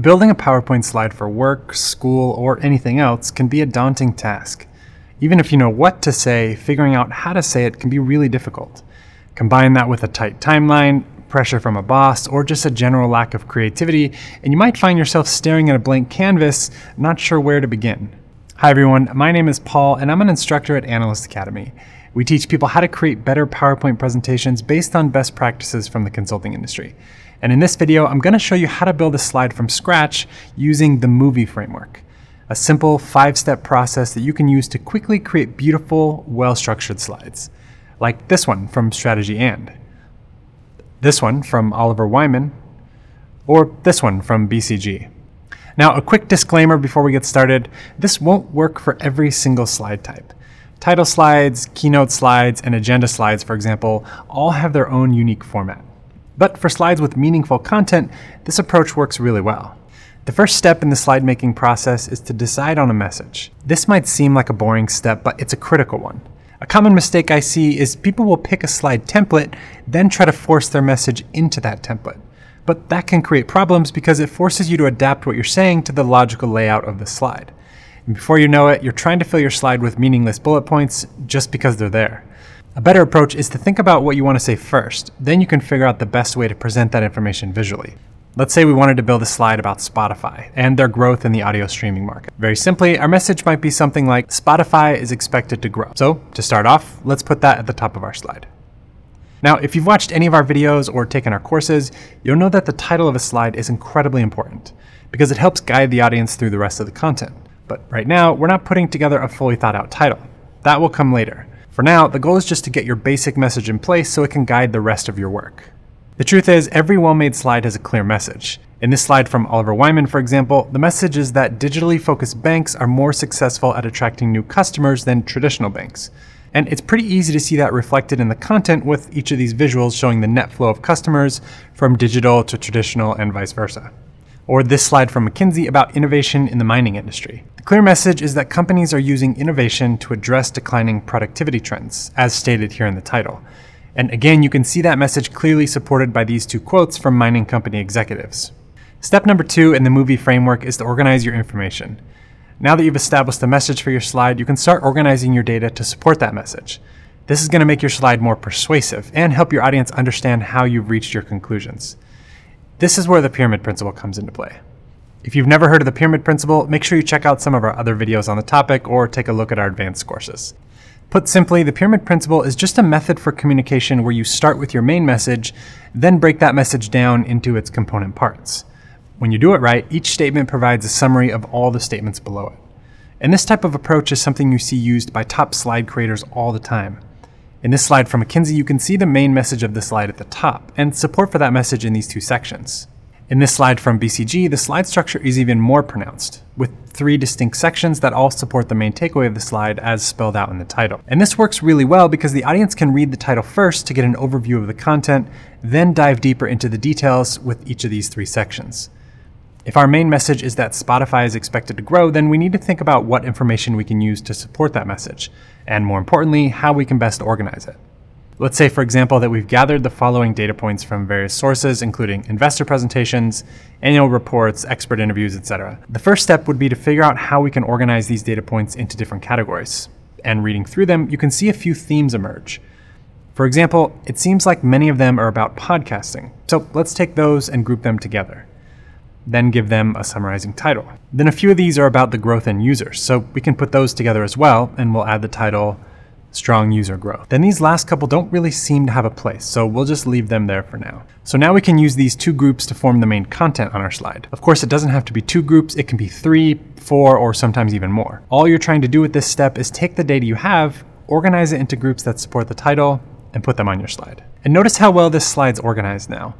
Building a PowerPoint slide for work, school, or anything else can be a daunting task. Even if you know what to say, figuring out how to say it can be really difficult. Combine that with a tight timeline, pressure from a boss, or just a general lack of creativity, and you might find yourself staring at a blank canvas, not sure where to begin. Hi everyone, my name is Paul, and I'm an instructor at Analyst Academy. We teach people how to create better PowerPoint presentations based on best practices from the consulting industry. And in this video, I'm going to show you how to build a slide from scratch using the movie framework, a simple five-step process that you can use to quickly create beautiful, well-structured slides, like this one from Strategy And, this one from Oliver Wyman, or this one from BCG. Now, a quick disclaimer before we get started, this won't work for every single slide type. Title slides, keynote slides, and agenda slides, for example, all have their own unique format. But for slides with meaningful content, this approach works really well. The first step in the slide making process is to decide on a message. This might seem like a boring step, but it's a critical one. A common mistake I see is people will pick a slide template, then try to force their message into that template. But that can create problems because it forces you to adapt what you're saying to the logical layout of the slide. And before you know it, you're trying to fill your slide with meaningless bullet points just because they're there. A better approach is to think about what you want to say first, then you can figure out the best way to present that information visually. Let's say we wanted to build a slide about Spotify and their growth in the audio streaming market. Very simply, our message might be something like Spotify is expected to grow. So, to start off, let's put that at the top of our slide. Now, if you've watched any of our videos or taken our courses, you'll know that the title of a slide is incredibly important because it helps guide the audience through the rest of the content. But right now, we're not putting together a fully thought out title. That will come later. For now, the goal is just to get your basic message in place so it can guide the rest of your work. The truth is, every well-made slide has a clear message. In this slide from Oliver Wyman, for example, the message is that digitally focused banks are more successful at attracting new customers than traditional banks. And it's pretty easy to see that reflected in the content with each of these visuals showing the net flow of customers from digital to traditional and vice versa. Or this slide from McKinsey about innovation in the mining industry. The clear message is that companies are using innovation to address declining productivity trends, as stated here in the title. And again, you can see that message clearly supported by these two quotes from mining company executives. Step number two in the movie framework is to organize your information. Now that you've established the message for your slide, you can start organizing your data to support that message. This is going to make your slide more persuasive and help your audience understand how you've reached your conclusions. This is where the pyramid principle comes into play. If you've never heard of the pyramid principle, make sure you check out some of our other videos on the topic or take a look at our advanced courses. Put simply, the pyramid principle is just a method for communication where you start with your main message, then break that message down into its component parts. When you do it right, each statement provides a summary of all the statements below it. And this type of approach is something you see used by top slide creators all the time. In this slide from McKinsey, you can see the main message of the slide at the top, and support for that message in these two sections. In this slide from BCG, the slide structure is even more pronounced, with three distinct sections that all support the main takeaway of the slide as spelled out in the title. And this works really well because the audience can read the title first to get an overview of the content, then dive deeper into the details with each of these three sections. If our main message is that Spotify is expected to grow, then we need to think about what information we can use to support that message, and more importantly, how we can best organize it. Let's say, for example, that we've gathered the following data points from various sources, including investor presentations, annual reports, expert interviews, etc. The first step would be to figure out how we can organize these data points into different categories. And reading through them, you can see a few themes emerge. For example, it seems like many of them are about podcasting. So let's take those and group them together. Then give them a summarizing title. Then a few of these are about the growth in users, so we can put those together as well, and we'll add the title strong user growth. Then these last couple don't really seem to have a place, so we'll just leave them there for now. So now we can use these two groups to form the main content on our slide. Of course, it doesn't have to be two groups, it can be three, four, or sometimes even more. All you're trying to do with this step is take the data you have, organize it into groups that support the title, and put them on your slide. And notice how well this slide's organized now.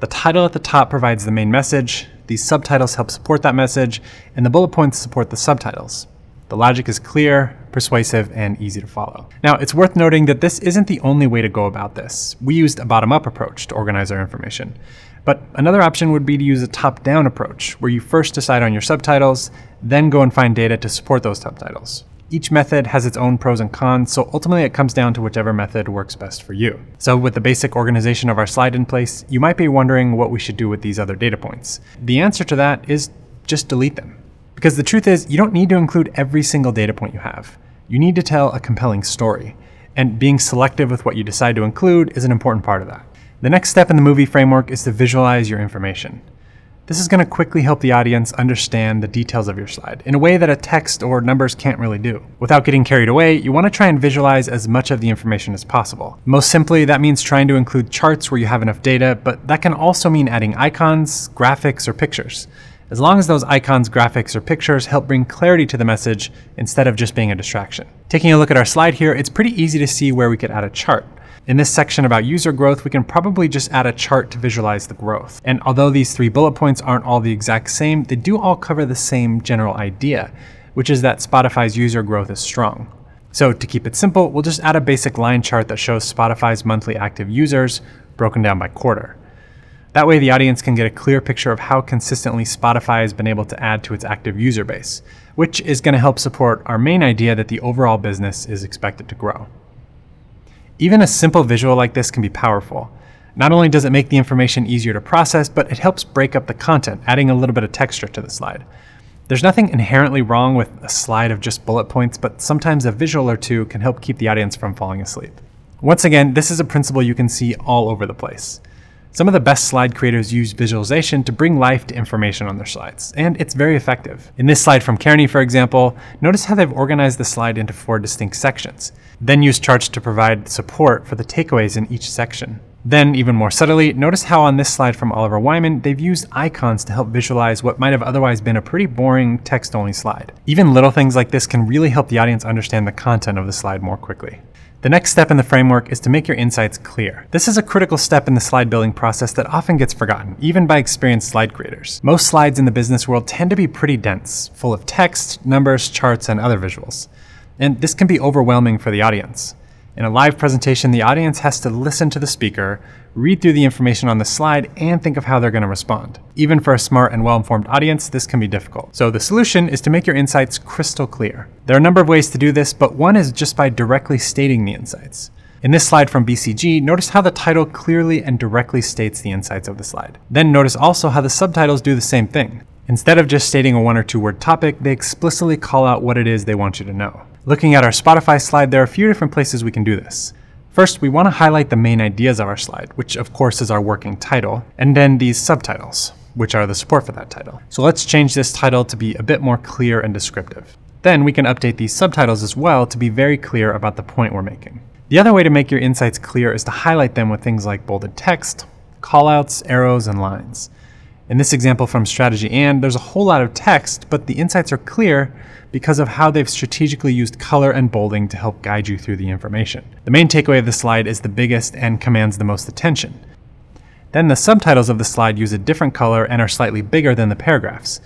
The title at the top provides the main message, these subtitles help support that message, and the bullet points support the subtitles. The logic is clear, persuasive, and easy to follow. Now, it's worth noting that this isn't the only way to go about this. We used a bottom-up approach to organize our information. But another option would be to use a top-down approach, where you first decide on your subtitles, then go and find data to support those subtitles. Each method has its own pros and cons, so ultimately it comes down to whichever method works best for you. So with the basic organization of our slide in place, you might be wondering what we should do with these other data points. The answer to that is just delete them. Because the truth is, you don't need to include every single data point you have. You need to tell a compelling story, and being selective with what you decide to include is an important part of that. The next step in the movie framework is to visualize your information. This is going to quickly help the audience understand the details of your slide in a way that a text or numbers can't really do. Without getting carried away, you want to try and visualize as much of the information as possible. Most simply, that means trying to include charts where you have enough data, but that can also mean adding icons, graphics, or pictures. As long as those icons, graphics, or pictures help bring clarity to the message instead of just being a distraction. Taking a look at our slide here, it's pretty easy to see where we could add a chart. In this section about user growth, we can probably just add a chart to visualize the growth. And although these three bullet points aren't all the exact same, they do all cover the same general idea, which is that Spotify's user growth is strong. So to keep it simple, we'll just add a basic line chart that shows Spotify's monthly active users broken down by quarter. That way the audience can get a clear picture of how consistently Spotify has been able to add to its active user base, which is going to help support our main idea that the overall business is expected to grow. Even a simple visual like this can be powerful. Not only does it make the information easier to process, but it helps break up the content, adding a little bit of texture to the slide. There's nothing inherently wrong with a slide of just bullet points, but sometimes a visual or two can help keep the audience from falling asleep. Once again, this is a principle you can see all over the place. Some of the best slide creators use visualization to bring life to information on their slides, and it's very effective. In this slide from Kearney, for example, notice how they've organized the slide into four distinct sections, then use charts to provide support for the takeaways in each section. Then, even more subtly, notice how on this slide from Oliver Wyman, they've used icons to help visualize what might have otherwise been a pretty boring text-only slide. Even little things like this can really help the audience understand the content of the slide more quickly. The next step in the framework is to make your insights clear. This is a critical step in the slide building process that often gets forgotten, even by experienced slide creators. Most slides in the business world tend to be pretty dense, full of text, numbers, charts, and other visuals. And this can be overwhelming for the audience. In a live presentation, the audience has to listen to the speaker, read through the information on the slide, and think of how they're going to respond. Even for a smart and well-informed audience, this can be difficult. So the solution is to make your insights crystal clear. There are a number of ways to do this, but one is just by directly stating the insights. In this slide from BCG, notice how the title clearly and directly states the insights of the slide. Then notice also how the subtitles do the same thing. Instead of just stating a one or two word topic, they explicitly call out what it is they want you to know. Looking at our Spotify slide, there are a few different places we can do this. First, we want to highlight the main ideas of our slide, which of course is our working title, and then these subtitles, which are the support for that title. So let's change this title to be a bit more clear and descriptive. Then we can update these subtitles as well to be very clear about the point we're making. The other way to make your insights clear is to highlight them with things like bolded text, callouts, arrows, and lines. In this example from Strategy And, there's a whole lot of text, but the insights are clear because of how they've strategically used color and bolding to help guide you through the information. The main takeaway of the slide is the biggest and commands the most attention. Then the subtitles of the slide use a different color and are slightly bigger than the paragraphs.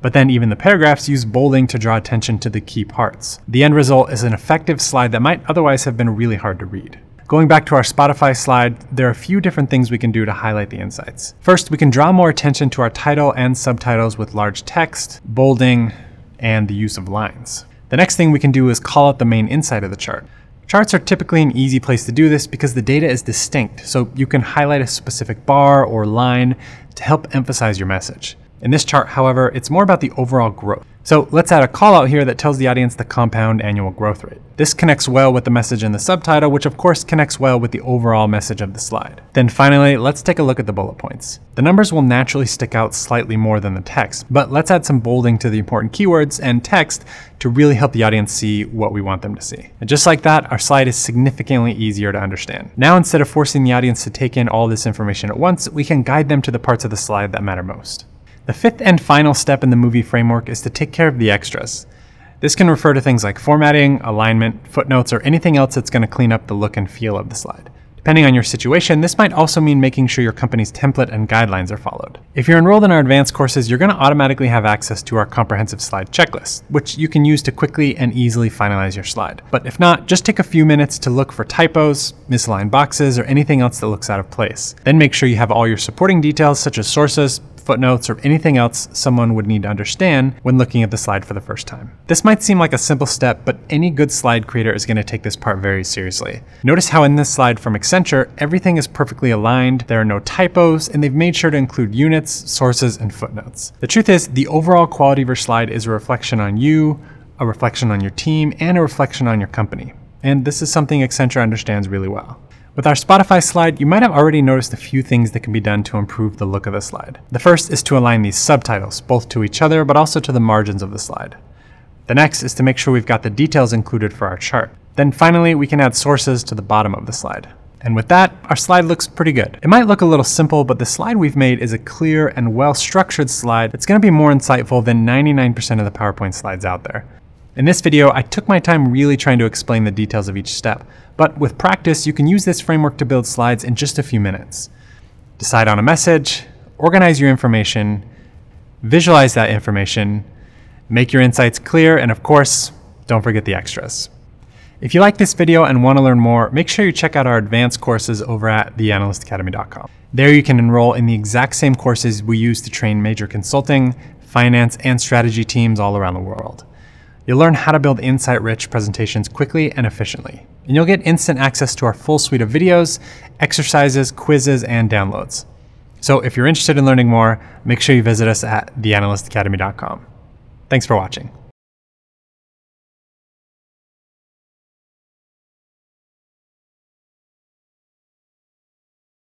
But then even the paragraphs use bolding to draw attention to the key parts. The end result is an effective slide that might otherwise have been really hard to read. Going back to our Spotify slide, there are a few different things we can do to highlight the insights. First, we can draw more attention to our title and subtitles with large text, bolding, and the use of lines. The next thing we can do is call out the main insight of the chart. Charts are typically an easy place to do this because the data is distinct, so you can highlight a specific bar or line to help emphasize your message. In this chart, however, it's more about the overall growth. So let's add a call out here that tells the audience the compound annual growth rate. This connects well with the message in the subtitle, which of course connects well with the overall message of the slide. Then finally, let's take a look at the bullet points. The numbers will naturally stick out slightly more than the text, but let's add some bolding to the important keywords and text to really help the audience see what we want them to see. And just like that, our slide is significantly easier to understand. Now instead of forcing the audience to take in all this information at once, we can guide them to the parts of the slide that matter most. The fifth and final step in the movie framework is to take care of the extras. This can refer to things like formatting, alignment, footnotes, or anything else that's going to clean up the look and feel of the slide. Depending on your situation, this might also mean making sure your company's template and guidelines are followed. If you're enrolled in our advanced courses, you're going to automatically have access to our comprehensive slide checklist, which you can use to quickly and easily finalize your slide. But if not, just take a few minutes to look for typos, misaligned boxes, or anything else that looks out of place. Then make sure you have all your supporting details such as sources, footnotes, or anything else someone would need to understand when looking at the slide for the first time. This might seem like a simple step, but any good slide creator is going to take this part very seriously. Notice how in this slide from Accenture, everything is perfectly aligned, there are no typos, and they've made sure to include units, sources, and footnotes. The truth is, the overall quality of your slide is a reflection on you, a reflection on your team, and a reflection on your company. And this is something Accenture understands really well. With our Spotify slide, you might have already noticed a few things that can be done to improve the look of the slide. The first is to align these subtitles, both to each other but also to the margins of the slide. The next is to make sure we've got the details included for our chart. Then finally, we can add sources to the bottom of the slide. And with that, our slide looks pretty good. It might look a little simple, but the slide we've made is a clear and well-structured slide that's gonna be more insightful than 99% of the PowerPoint slides out there. In this video, I took my time really trying to explain the details of each step, but with practice, you can use this framework to build slides in just a few minutes. Decide on a message, organize your information, visualize that information, make your insights clear, and of course, don't forget the extras. If you like this video and want to learn more, make sure you check out our advanced courses over at theanalystacademy.com. There you can enroll in the exact same courses we use to train major consulting, finance, and strategy teams all around the world. You'll learn how to build insight rich presentations quickly and efficiently. And you'll get instant access to our full suite of videos, exercises, quizzes, and downloads. So if you're interested in learning more, make sure you visit us at theanalystacademy.com. Thanks for watching.